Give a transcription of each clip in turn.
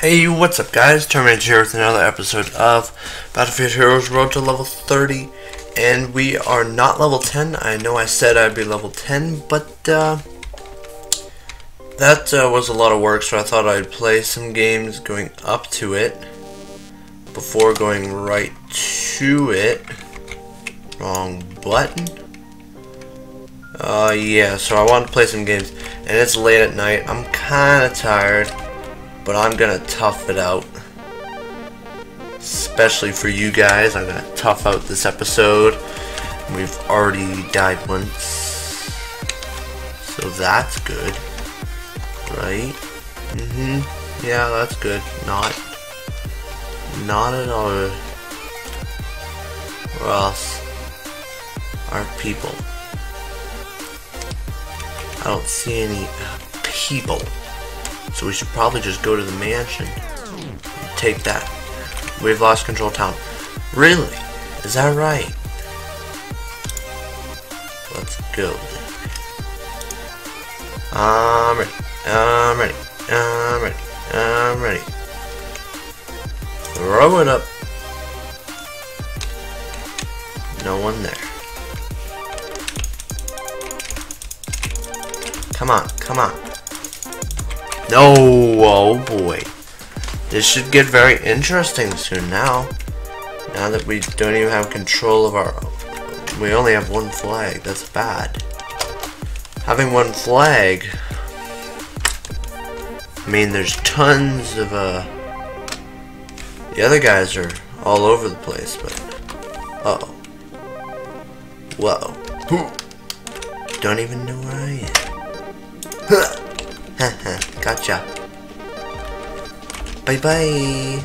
Hey, what's up guys? Terminatre here with another episode of Battlefield Heroes Road to level 30 and we are not level 10. I know I said I'd be level 10 but uh, that uh, was a lot of work so I thought I'd play some games going up to it before going right to it. Wrong button. Uh, yeah, so I want to play some games and it's late at night. I'm kind of tired but I'm gonna tough it out. Especially for you guys, I'm gonna tough out this episode. We've already died once, so that's good, right? Mm-hmm. Yeah, that's good. Not, not at all. Or else, our people. I don't see any people. So we should probably just go to the mansion take that. We've lost control town. Really? Is that right? Let's go. I'm ready. I'm ready. I'm ready. I'm ready. Throw it up. No one there. Come on, come on. No, oh boy. This should get very interesting soon now. Now that we don't even have control of our... We only have one flag. That's bad. Having one flag... I mean, there's tons of, uh... The other guys are all over the place, but... Uh oh Whoa. Don't even know where I am. gotcha. Bye bye.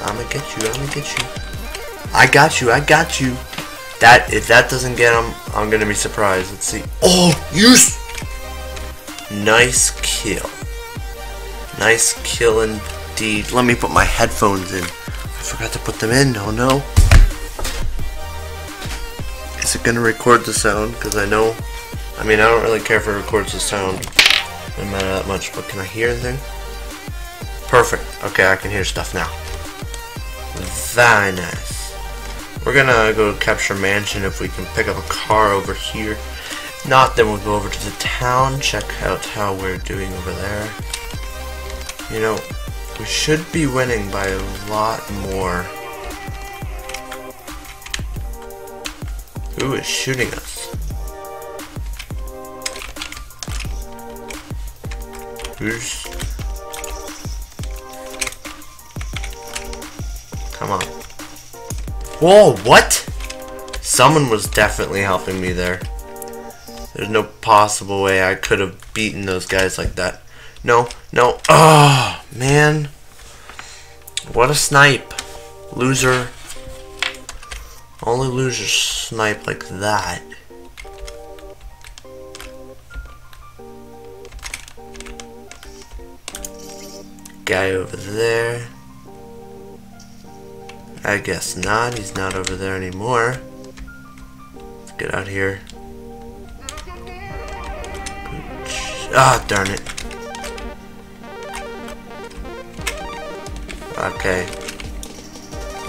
I'ma get you, I'ma get you. I got you, I got you. That, if that doesn't get him, I'm gonna be surprised. Let's see. Oh, yes! Nice kill. Nice kill indeed. Let me put my headphones in. I forgot to put them in, oh no. Is it gonna record the sound? Because I know I mean, I don't really care if it records the sound. Doesn't matter that much, but can I hear anything? Perfect. Okay, I can hear stuff now. Very nice. We're gonna go capture mansion if we can pick up a car over here. Not, then we'll go over to the town, check out how we're doing over there. You know, we should be winning by a lot more. Who is shooting us? Come on. Whoa, what? Someone was definitely helping me there. There's no possible way I could have beaten those guys like that. No, no. Oh, man. What a snipe. Loser. Only losers snipe like that. Guy over there. I guess not. He's not over there anymore. Let's get out here. Ah, oh, darn it. Okay.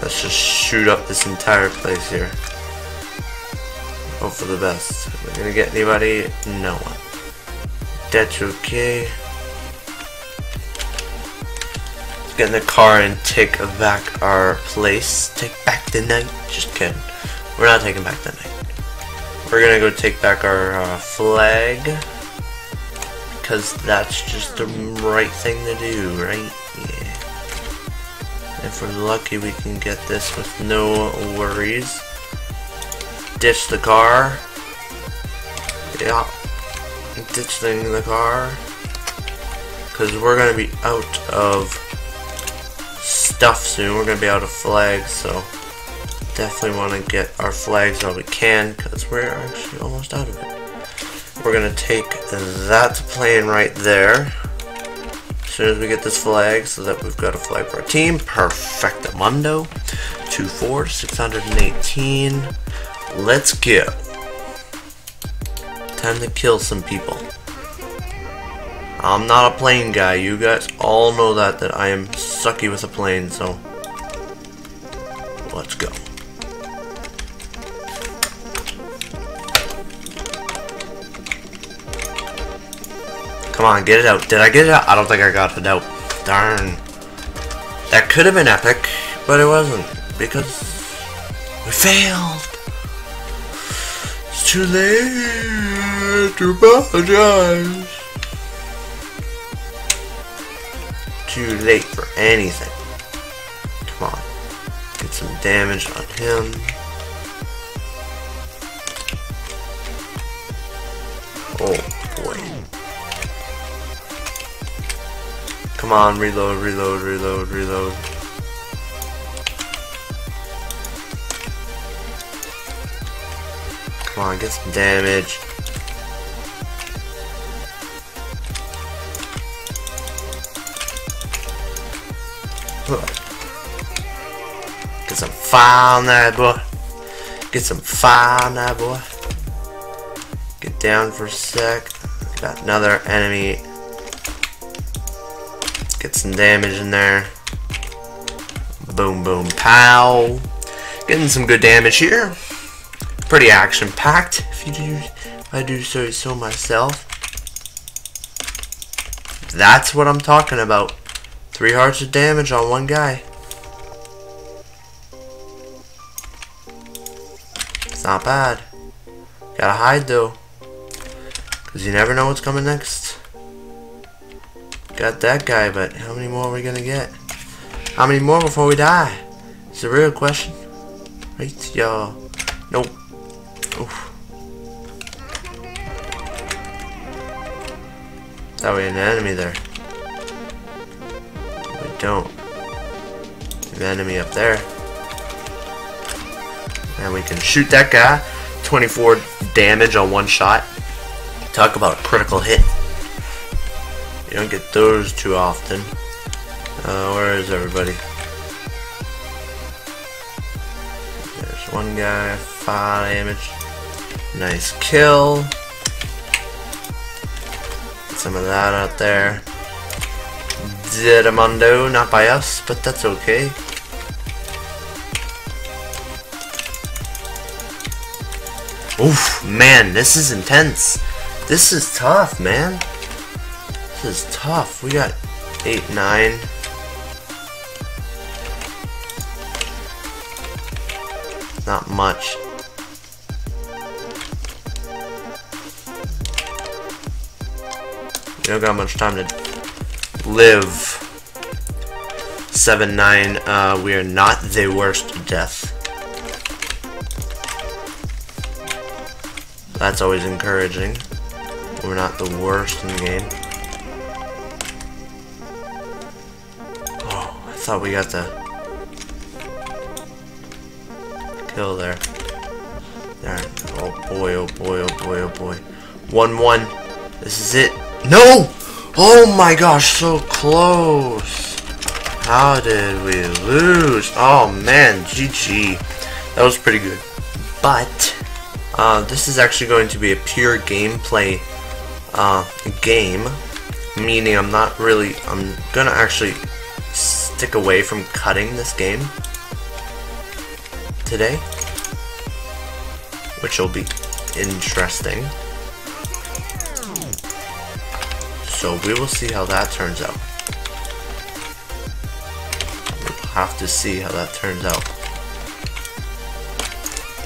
Let's just shoot up this entire place here. Hope for the best. Are we gonna get anybody? No one. That's okay. Get in the car and take back our place. Take back the night. Just kidding. We're not taking back the night. We're gonna go take back our uh, flag. Because that's just the right thing to do, right? Yeah. If we're lucky, we can get this with no worries. Ditch the car. Yeah. Ditching the car. Because we're going to be out of stuff soon. We're going to be out of flags, so definitely want to get our flags while we can, because we're actually almost out of it. We're going to take that plane right there, as soon as we get this flag, so that we've got a flag for our team. Perfectamundo. 2-4, 618. Let's go. Time to kill some people. I'm not a plane guy. You guys all know that, that I am sucky with a plane, so let's go. Come on, get it out. Did I get it out? I don't think I got it out. Darn. That could have been epic, but it wasn't. Because we failed. It's too late to apologize. Too late for anything. Come on. Get some damage on him. Oh boy. Come on, reload, reload, reload, reload. Come on, get some damage. Get some fire on that boy. Get some fire on that boy. Get down for a sec. Got another enemy Get some damage in there. Boom, boom, pow. Getting some good damage here. Pretty action-packed, if you do, I do so, so myself. That's what I'm talking about. Three hearts of damage on one guy. It's not bad. Gotta hide though. Because you never know what's coming next. Got that guy, but how many more are we gonna get? How many more before we die? It's a real question. Right, y'all. Nope. Oof. We had an enemy there. Don't. Enemy up there. And we can shoot that guy. 24 damage on one shot. Talk about a critical hit. You don't get those too often. Uh, where is everybody? There's one guy, five damage. Nice kill. Some of that out there. Didamundo, not by us, but that's okay. Oof, man, this is intense. This is tough, man. This is tough. We got 8, 9. Not much. We don't got much time to live. 7, 9. Uh, we are not the worst death. That's always encouraging. We're not the worst in the game. Oh, I thought we got the kill there. There. Oh boy, oh boy, oh boy, oh boy. 1-1. This is it. No! Oh my gosh, so close. How did we lose? Oh man, GG. That was pretty good. But, uh, this is actually going to be a pure gameplay uh, game. Meaning I'm not really, I'm gonna actually stick away from cutting this game today, which will be interesting. So we will see how that turns out. We'll have to see how that turns out.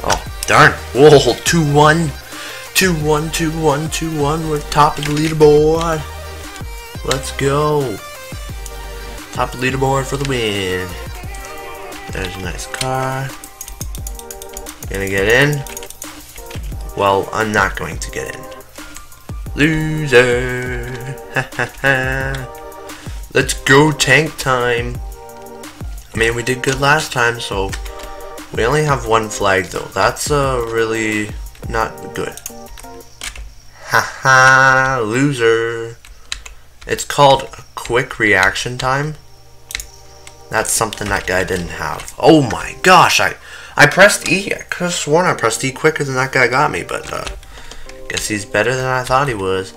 Oh, darn. Whoa, 2-1. 2-1, 2-1, 2-1. We're top of the leaderboard. Let's go. Top of the leaderboard for the win. There's a nice car. Gonna get in? Well, I'm not going to get in. Loser! Let's go tank time! I mean, we did good last time, so we only have one flag though. That's uh, really not good. Haha, loser! It's called quick reaction time. That's something that guy didn't have. Oh my gosh, I I pressed E. I could have sworn I pressed E quicker than that guy got me, but uh, guess he's better than I thought he was.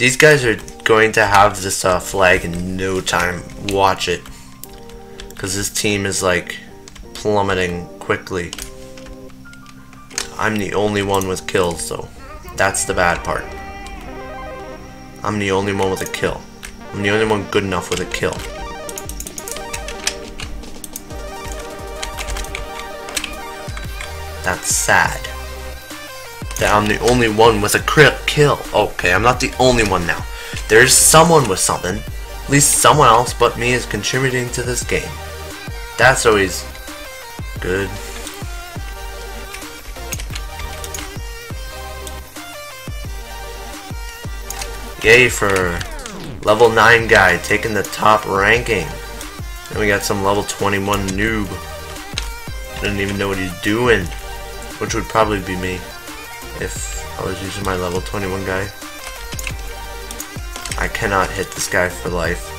These guys are going to have this uh, flag in no time. Watch it. Because this team is like plummeting quickly. I'm the only one with kills though. That's the bad part. I'm the only one with a kill. I'm the only one good enough with a kill. That's sad. That I'm the only one with a crit kill. Okay, I'm not the only one now. There's someone with something. At least someone else but me is contributing to this game. That's always good. Yay for level 9 guy taking the top ranking. And we got some level 21 noob. Didn't even know what he's doing. Which would probably be me. If I was using my level 21 guy. I cannot hit this guy for life.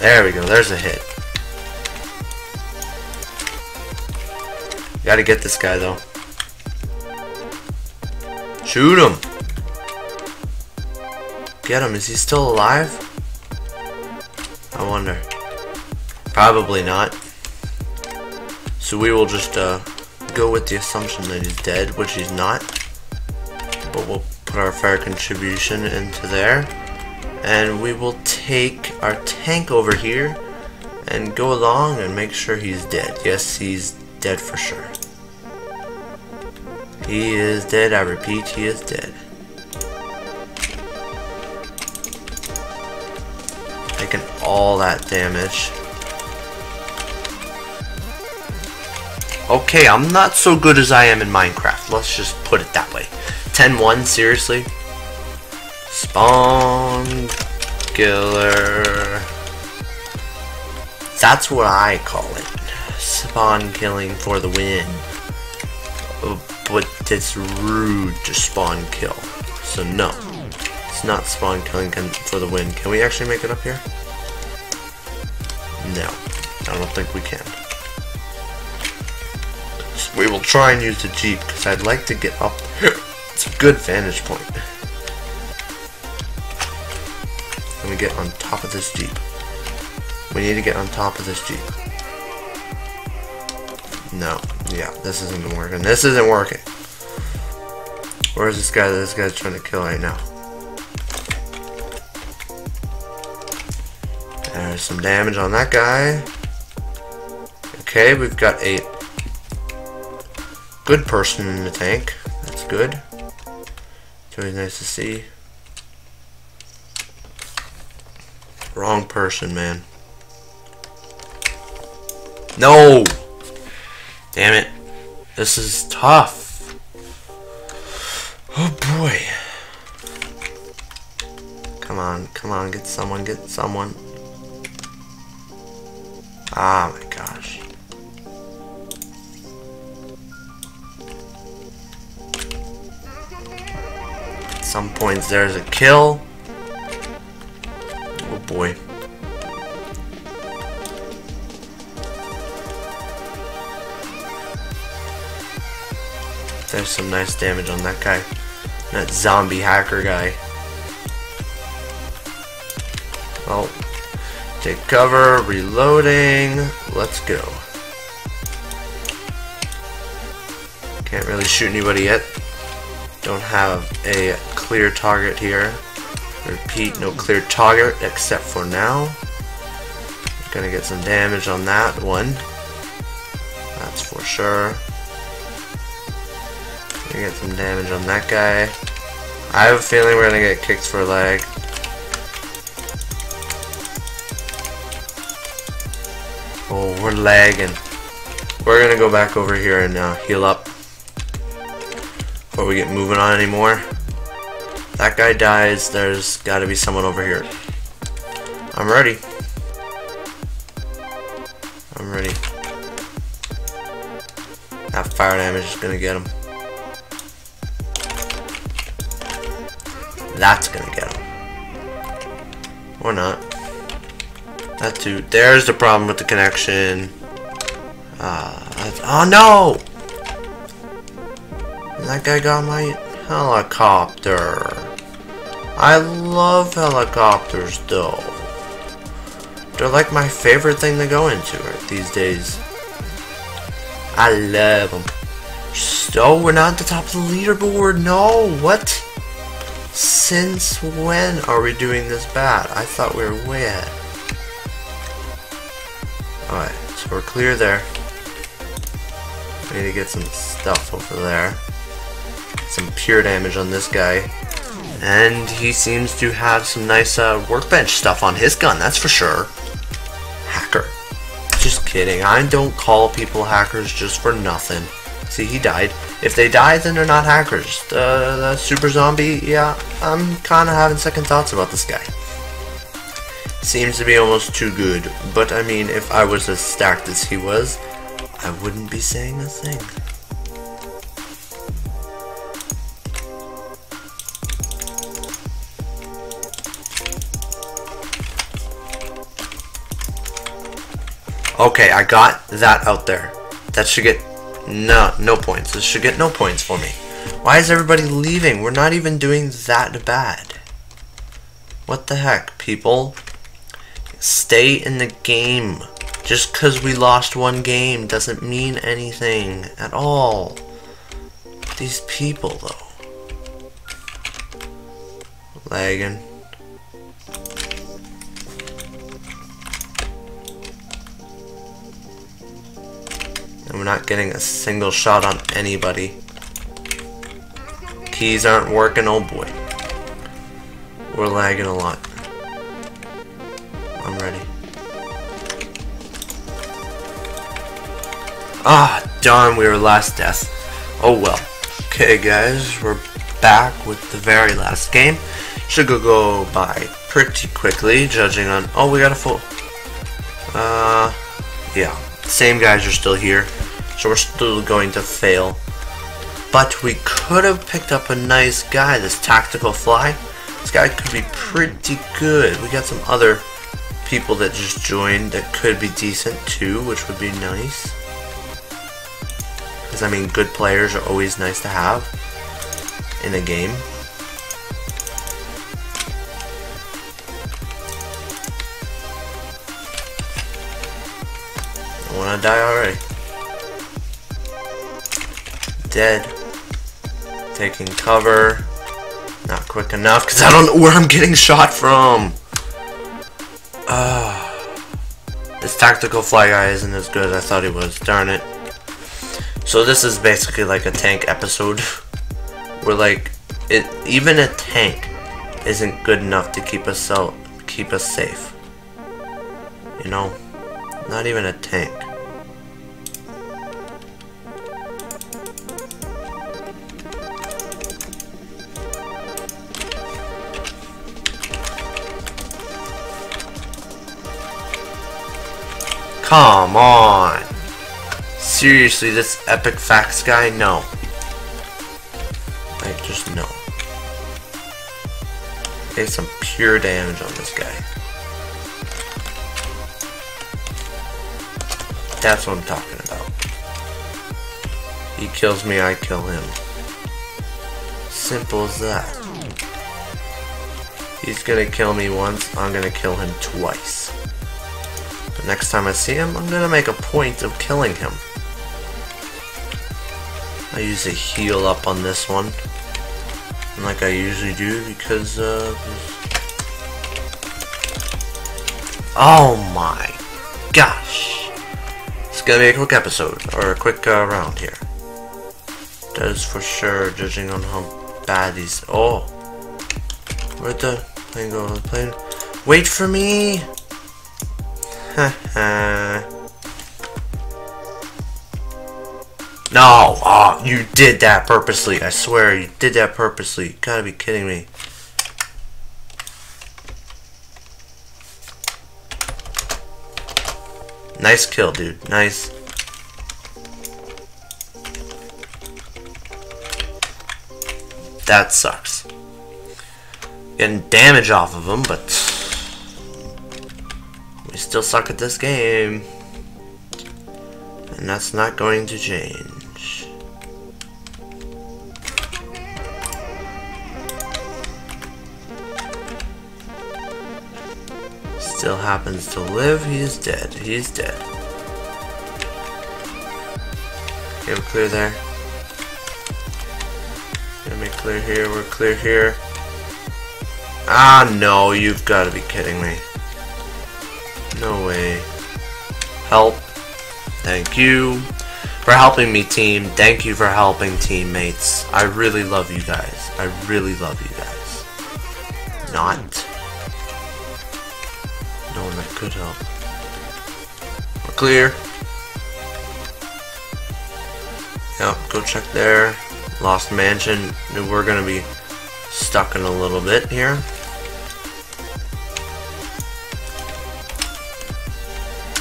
There we go, there's a hit. Gotta get this guy though. Shoot him! Get him, is he still alive? I wonder. Probably not. So we will just uh, go with the assumption that he's dead, which he's not. Put our fair contribution into there. And we will take our tank over here and go along and make sure he's dead. Yes, he's dead for sure. He is dead, I repeat, he is dead. Taking all that damage. Okay, I'm not so good as I am in Minecraft. Let's just put it that way. 10-1, seriously? Spawn killer. That's what I call it. Spawn killing for the win. Uh, but it's rude to spawn kill. So no. It's not spawn killing for the win. Can we actually make it up here? No. I don't think we can. So we will try and use the Jeep because I'd like to get up here. It's a good vantage point. Let me get on top of this Jeep. We need to get on top of this Jeep. No. Yeah, this isn't working. This isn't working. Where's this guy that this guy's trying to kill right now? There's some damage on that guy. Okay, we've got a good person in the tank. That's good. It's always nice to see. Wrong person, man. No! Damn it. This is tough. Oh boy. Come on, come on, get someone, get someone. Ah, oh my gosh. Some points there's a kill. Oh boy. There's some nice damage on that guy. That zombie hacker guy. Well, take cover, reloading. Let's go. Can't really shoot anybody yet. Don't have a clear target here. Repeat, no clear target except for now. Gonna get some damage on that one. That's for sure. Gonna get some damage on that guy. I have a feeling we're gonna get kicked for a leg. Oh, we're lagging. We're gonna go back over here and uh, heal up before we get moving on anymore. That guy dies, there's gotta be someone over here. I'm ready. I'm ready. That fire damage is gonna get him. That's gonna get him. Or not. That too. There's the problem with the connection. Uh, oh no! That guy got my helicopter. I love helicopters though. They're like my favorite thing to go into these days. I love them. So we're not at the top of the leaderboard. No, what? Since when are we doing this bad? I thought we were way ahead. Alright, so we're clear there. We need to get some stuff over there. Some pure damage on this guy. And he seems to have some nice uh, workbench stuff on his gun, that's for sure. Hacker. Just kidding. I don't call people hackers just for nothing. See, he died. If they die, then they're not hackers. The, the super zombie, yeah, I'm kind of having second thoughts about this guy. Seems to be almost too good. But, I mean, if I was as stacked as he was, I wouldn't be saying a thing. Okay, I got that out there. That should get no no points. This should get no points for me. Why is everybody leaving? We're not even doing that bad. What the heck, people? Stay in the game. Just because we lost one game doesn't mean anything at all. These people, though. Lagging. And we're not getting a single shot on anybody. Keys aren't working, oh boy. We're lagging a lot. I'm ready. Ah, darn, we were last death. Oh well. Okay, guys, we're back with the very last game. Should go, go by pretty quickly, judging on... Oh, we got a full... Uh, yeah. Same guys are still here, so we're still going to fail. But we could have picked up a nice guy, this tactical fly. This guy could be pretty good. We got some other people that just joined that could be decent too, which would be nice. Because, I mean, good players are always nice to have in a game. I want to die already. Dead. Taking cover. Not quick enough because I don't know where I'm getting shot from. Uh, this tactical fly guy isn't as good as I thought he was. Darn it. So this is basically like a tank episode. Where like, it even a tank isn't good enough to keep us keep us safe. You know, not even a tank. Come on. Seriously, this epic facts guy? No. Like, just no. Take some pure damage on this guy. That's what I'm talking about. He kills me, I kill him. Simple as that. He's gonna kill me once, I'm gonna kill him twice. Next time I see him, I'm gonna make a point of killing him. I use a heal up on this one. Like I usually do because uh Oh my gosh. It's gonna be a quick episode or a quick uh, round here. That is for sure judging on how bad these oh Where'd the plane go? The plane Wait for me! No! Oh, you did that purposely. I swear, you did that purposely. You gotta be kidding me. Nice kill, dude. Nice. That sucks. Getting damage off of him, but... Still suck at this game. And that's not going to change. Still happens to live. He is dead. He is dead. Okay, we're clear there. Let me clear here. We're clear here. Ah, no. You've got to be kidding me. No way. Help. Thank you for helping me, team. Thank you for helping, teammates. I really love you guys. I really love you guys. Not. No one that could help. We're clear. Yep, go check there. Lost Mansion. We're gonna be stuck in a little bit here.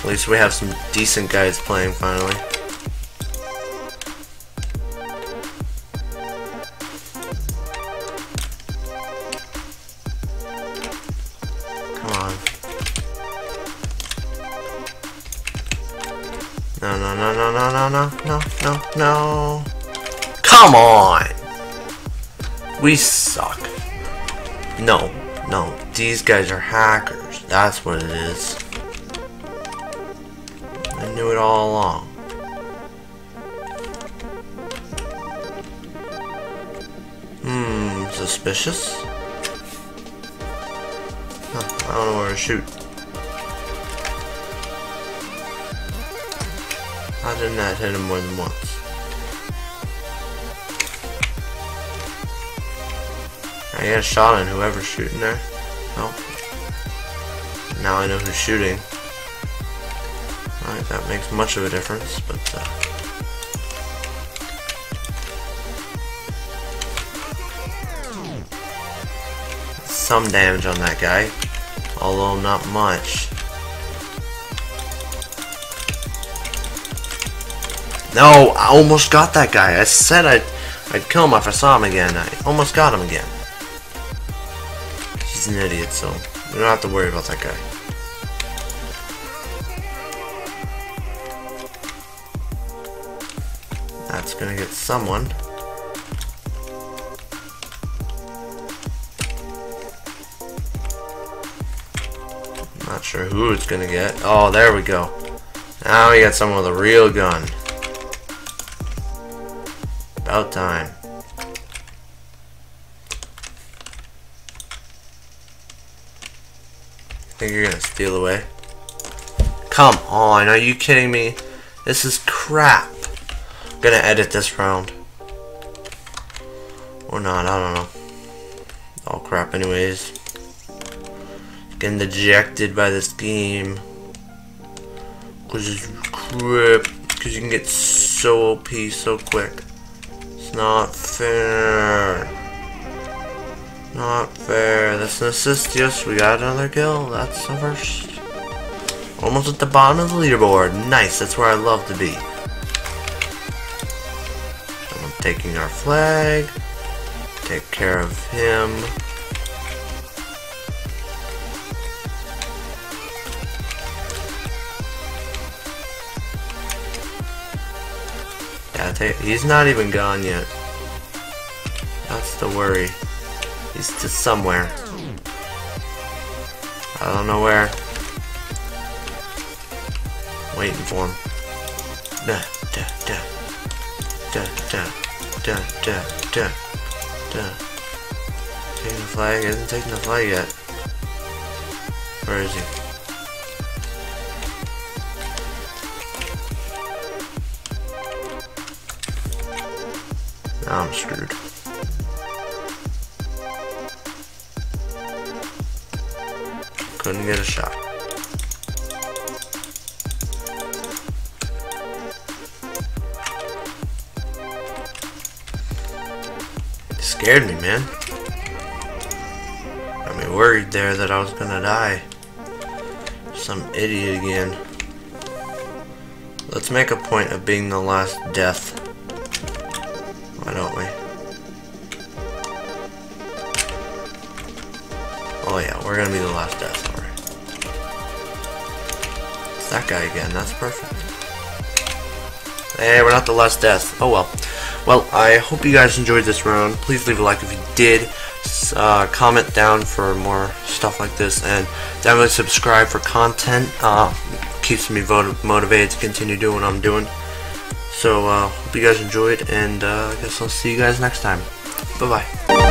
At least we have some decent guys playing finally. Come on. No, no, no, no, no, no, no, no, no. Come on! We suck. No, no, these guys are hackers. That's what it is. All along. Hmm, suspicious? Huh, I don't know where to shoot. I didn't that hit him more than once? I got a shot on whoever's shooting there. Oh. Now I know who's shooting. Alright, that makes much of a difference, but uh, some damage on that guy, although not much. No, I almost got that guy. I said I'd, I'd kill him if I saw him again. I almost got him again. He's an idiot, so we don't have to worry about that guy. Someone. Not sure who it's gonna get. Oh, there we go. Now we got someone with a real gun. About time. Think you're gonna steal away? Come on, are you kidding me? This is crap. Gonna edit this round. Or not, I don't know. All crap anyways. Getting dejected by this game. Cause it's crap. Cause you can get so OP so quick. It's not fair. Not fair. That's an assist. Yes, we got another kill. That's the first. Almost at the bottom of the leaderboard. Nice. That's where I love to be. Taking our flag. Take care of him. Yeah, take, he's not even gone yet. That's the worry. He's just somewhere. I don't know where. Waiting for him. Da da da da da da da da da. Taking the flag. He hasn't taken the flag yet. Where is he? Now I'm screwed. Couldn't get a shot. Scared me, man. Got me worried there that I was gonna die. Some idiot again. Let's make a point of being the last death. Why don't we? Oh yeah, we're gonna be the last death, alright. It's that guy again, that's perfect. Hey, we're not the last death. Oh well. Well, I hope you guys enjoyed this round. Please leave a like if you did. uh, comment down for more stuff like this, and definitely subscribe for content. Uh, keeps me motivated to continue doing what I'm doing. So, uh, hope you guys enjoyed, and uh, I guess I'll see you guys next time. Bye-bye.